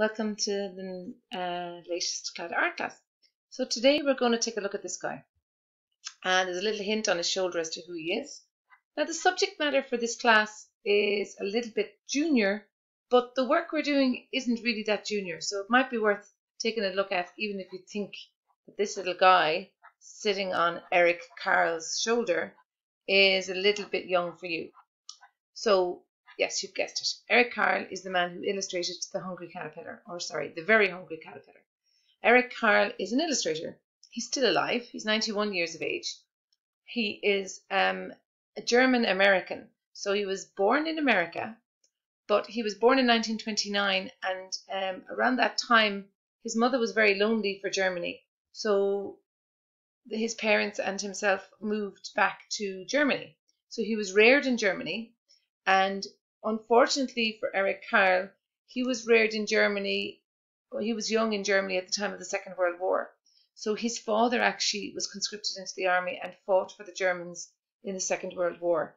Welcome to the uh, latest Claddagh Art class. So today we're going to take a look at this guy. And there's a little hint on his shoulder as to who he is. Now the subject matter for this class is a little bit junior, but the work we're doing isn't really that junior. So it might be worth taking a look at even if you think that this little guy sitting on Eric Carle's shoulder is a little bit young for you. So yes, you've guessed it. Eric Carle is the man who illustrated The Hungry Caterpillar, or sorry, The Very Hungry Caterpillar. Eric Carle is an illustrator. He's still alive. He's 91 years of age. He is um, a German American. So he was born in America, but he was born in 1929, and um, around that time, his mother was very lonely for Germany. So his parents and himself moved back to Germany. So he was reared in Germany, and unfortunately for Eric Carle, he was reared in Germany. Well, he was young in Germany at the time of the Second World War. So his father actually was conscripted into the army and fought for the Germans in the Second World War.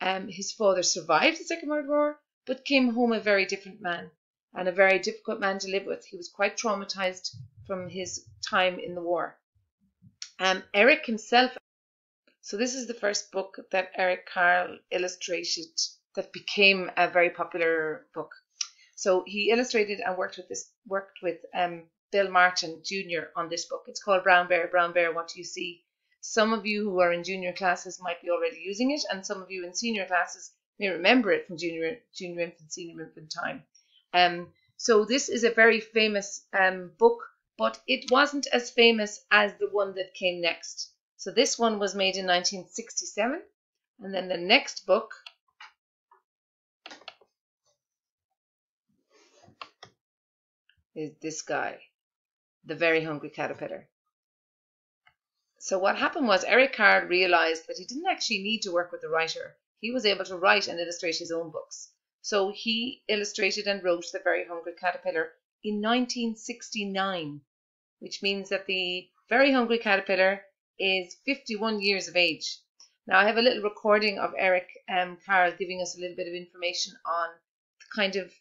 Um, his father survived the Second World War, but came home a very different man and a very difficult man to live with. He was quite traumatized from his time in the war. Um, Eric himself. So this is the first book that Eric Carle illustrated that became a very popular book. So he illustrated and worked with this worked with um, Bill Martin Jr. on this book. It's called Brown Bear, Brown Bear, What Do You See? Some of you who are in junior classes might be already using it, and some of you in senior classes may remember it from junior junior infant, senior infant time. Um, so this is a very famous um, book, but it wasn't as famous as the one that came next. So this one was made in 1967, and then the next book is this guy, the very hungry caterpillar. So what happened was Eric Carle realized that he didn't actually need to work with a writer. He was able to write and illustrate his own books. So he illustrated and wrote The Very Hungry Caterpillar in 1969, which means that the Very Hungry Caterpillar is 51 years of age. Now I have a little recording of Eric um, giving us a little bit of information on the kind of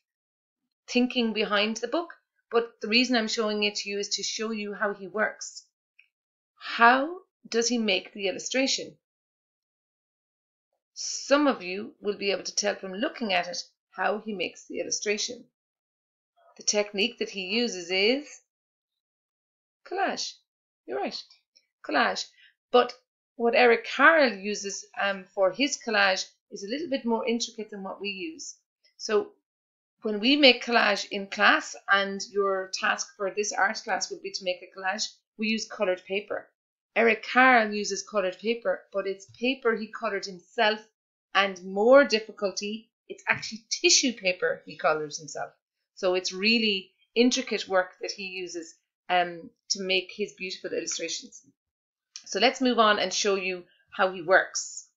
thinking behind the book. But the reason I'm showing it to you is to show you how he works. How does he make the illustration? Some of you will be able to tell from looking at it how he makes the illustration. The technique that he uses is collage. You're right, collage. But what Eric Carle uses um, for his collage is a little bit more intricate than what we use. So when we make collage in class and your task for this art class would be to make a collage, we use colored paper. Eric Carle uses colored paper, but it's paper he colored himself and more difficulty, it's actually tissue paper he colors himself. So it's really intricate work that he uses um, to make his beautiful illustrations. So let's move on and show you how he works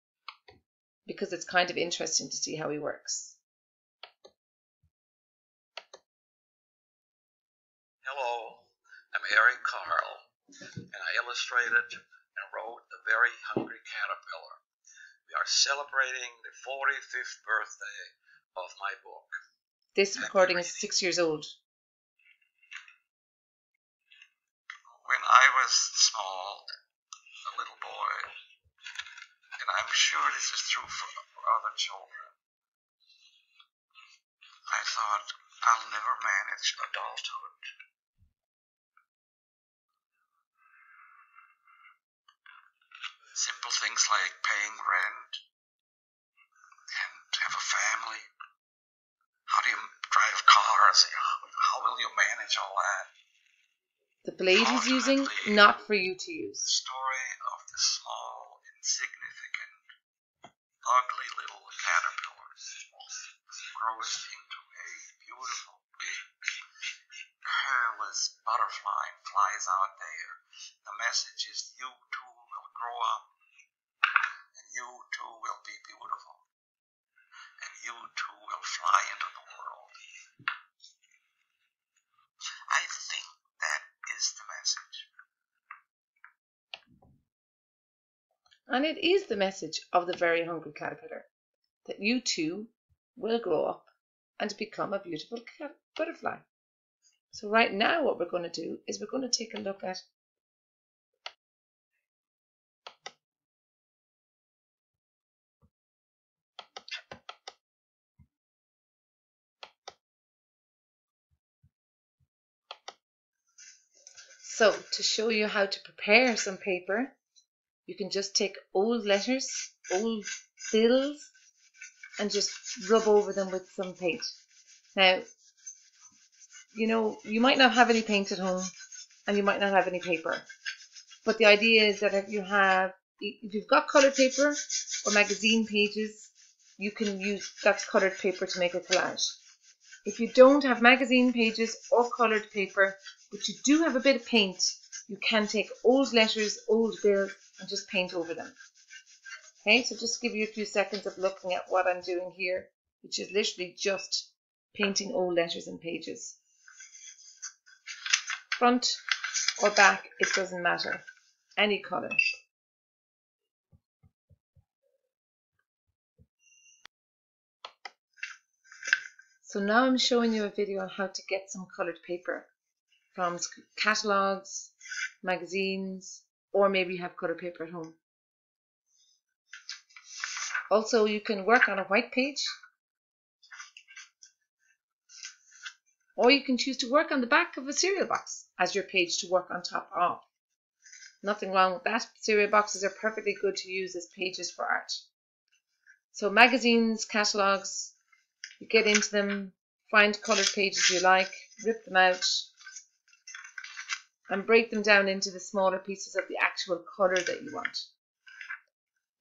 because it's kind of interesting to see how he works. Eric Carle, and I illustrated and wrote The Very Hungry Caterpillar. We are celebrating the 45th birthday of my book. This recording is six years old. When I was small, a little boy, and I'm sure this is true for other children, I thought I'll never manage adulthood. Simple things like paying rent and have a family. How do you drive cars? Oh, how will you manage all that? The blade he's using, not for you to use. The story of the small, insignificant, ugly little caterpillar grows into a beautiful, big, hairless butterfly and flies out there. The message is you too grow up, and you too will be beautiful, and you too will fly into the world. I think that is the message. And it is the message of the very hungry caterpillar that you too will grow up and become a beautiful butterfly. So right now what we're going to do is we're going to take a look at So to show you how to prepare some paper, you can just take old letters, old bills, and just rub over them with some paint. Now, you know, you might not have any paint at home and you might not have any paper. But the idea is that if you have, if you've got colored paper or magazine pages, you can use that colored paper to make a collage. If you don't have magazine pages or colored paper, but you do have a bit of paint, you can take old letters, old bills, and just paint over them. Okay, so just give you a few seconds of looking at what I'm doing here, which is literally just painting old letters and pages. Front or back, it doesn't matter. Any colour. So now I'm showing you a video on how to get some coloured paper from catalogues, magazines, or maybe you have coloured paper at home. Also, you can work on a white page, or you can choose to work on the back of a cereal box as your page to work on top of. Nothing wrong with that. Cereal boxes are perfectly good to use as pages for art. So magazines, catalogues, you get into them, find coloured pages you like, rip them out, and break them down into the smaller pieces of the actual colour that you want.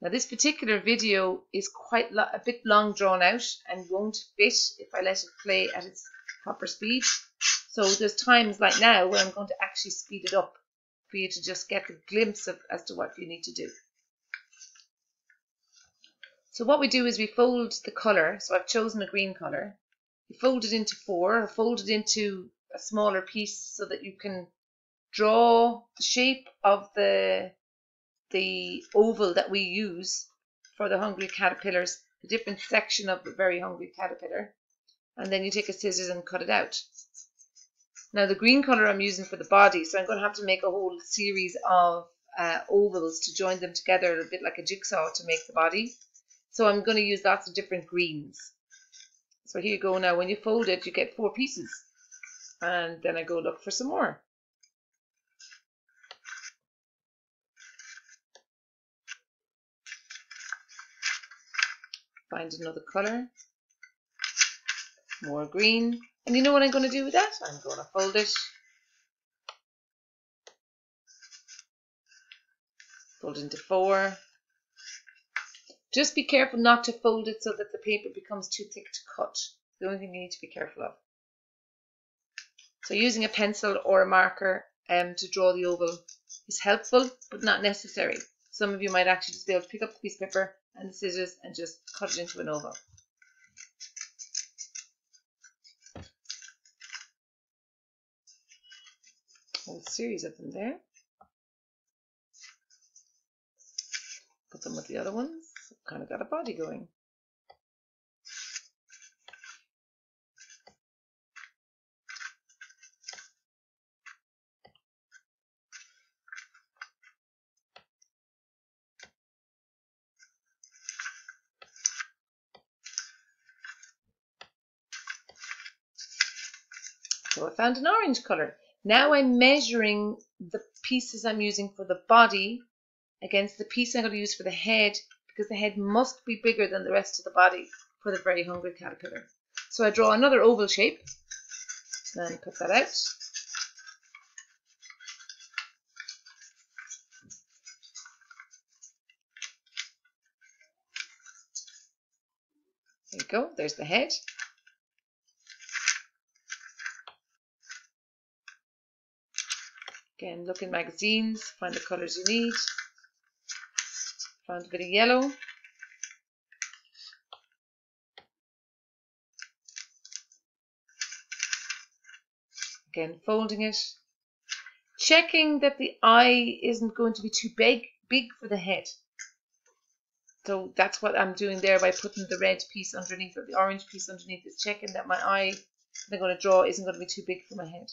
Now this particular video is quite a bit long drawn out and won't fit if I let it play at its proper speed. So there's times like now where I'm going to actually speed it up for you to just get a glimpse of as to what you need to do. So what we do is we fold the colour. So I've chosen a green colour. You fold it into four fold it into a smaller piece so that you can draw the shape of the the oval that we use for the hungry caterpillars, the different section of the very hungry caterpillar. And then you take a scissors and cut it out. Now the green colour I'm using for the body, so I'm going to have to make a whole series of uh, ovals to join them together, a bit like a jigsaw to make the body. So I'm going to use lots of different greens. So here you go now. When you fold it, you get four pieces. And then I go look for some more. Find another colour. More green. And you know what I'm going to do with that? I'm going to fold it. Fold into four. Just be careful not to fold it so that the paper becomes too thick to cut. The only thing you need to be careful of. So using a pencil or a marker um, to draw the oval is helpful, but not necessary. Some of you might actually just be able to pick up the piece of paper and the scissors and just cut it into an oval. A series of them there. Put them with the other ones kind of got a body going. So I found an orange color. Now I'm measuring the pieces I'm using for the body against the piece I'm going to use for the head because the head must be bigger than the rest of the body for the very hungry caterpillar. So I draw another oval shape, then cut that out. There you go, there's the head. Again, look in magazines, find the colours you need. Found a bit of yellow. Again, folding it. Checking that the eye isn't going to be too big, big for the head. So that's what I'm doing there by putting the red piece underneath or the orange piece underneath is checking that my eye I'm going to draw isn't going to be too big for my head.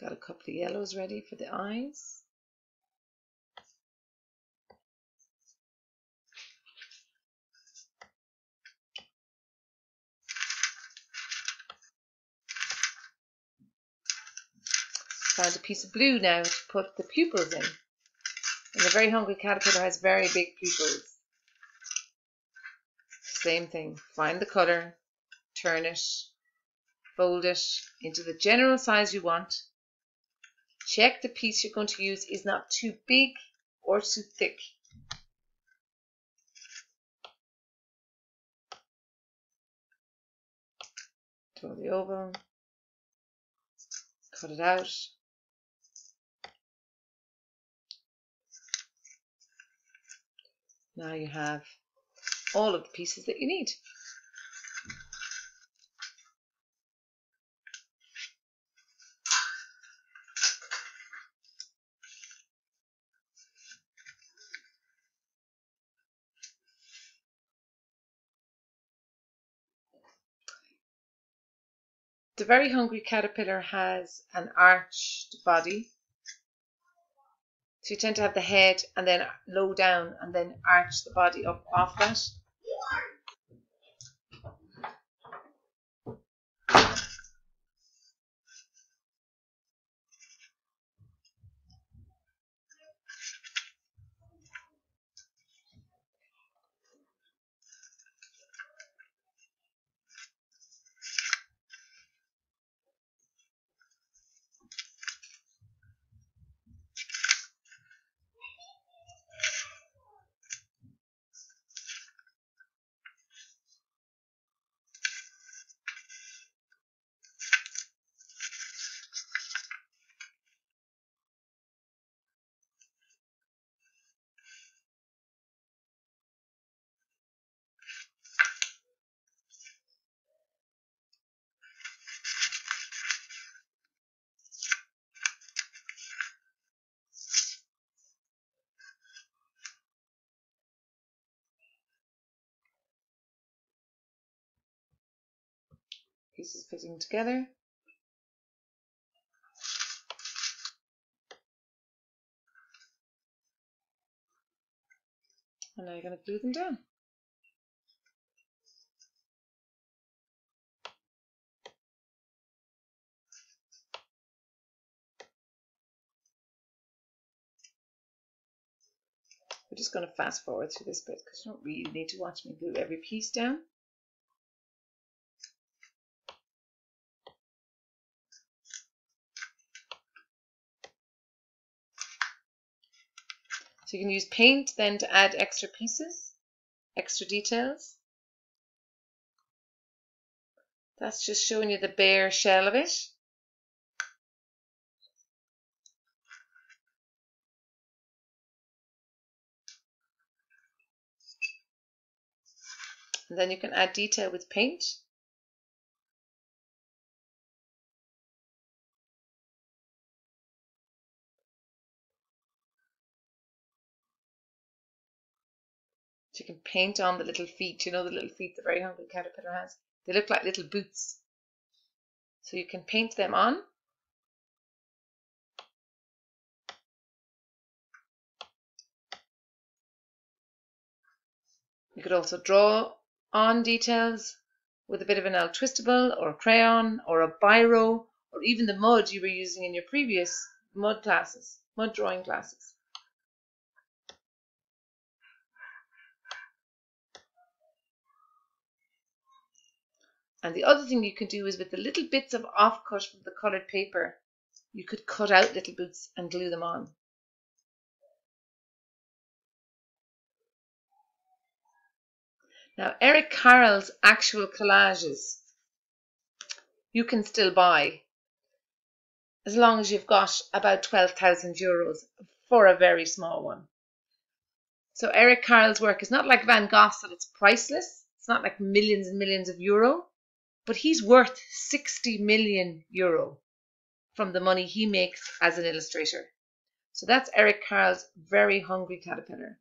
Got a couple of yellows ready for the eyes. Found a piece of blue now to put the pupils in. And a very hungry caterpillar has very big pupils. Same thing. Find the colour, turn it, fold it into the general size you want Check the piece you're going to use is not too big or too thick. Draw the oval, cut it out. Now you have all of the pieces that you need. The very hungry caterpillar has an arched body. So you tend to have the head and then low down and then arch the body up off that. Pieces fitting together. And now you're going to glue them down. We're just going to fast forward through this bit because you don't really need to watch me glue every piece down. So you can use paint then to add extra pieces, extra details. That's just showing you the bare shell of it. And then you can add detail with paint. You can paint on the little feet. You know the little feet the very hungry caterpillar has? They look like little boots. So you can paint them on. You could also draw on details with a bit of an L twistable or a crayon or a biro or even the mud you were using in your previous mud classes, mud drawing classes. And the other thing you can do is with the little bits of offcut from the coloured paper, you could cut out little boots and glue them on. Now, Eric Carle's actual collages you can still buy as long as you've got about 12,000 euros for a very small one. So Eric Carle's work is not like Van Gogh's that it's priceless. It's not like millions and millions of euro but he's worth 60 million euro from the money he makes as an illustrator. So that's Eric Carle's Very Hungry Caterpillar.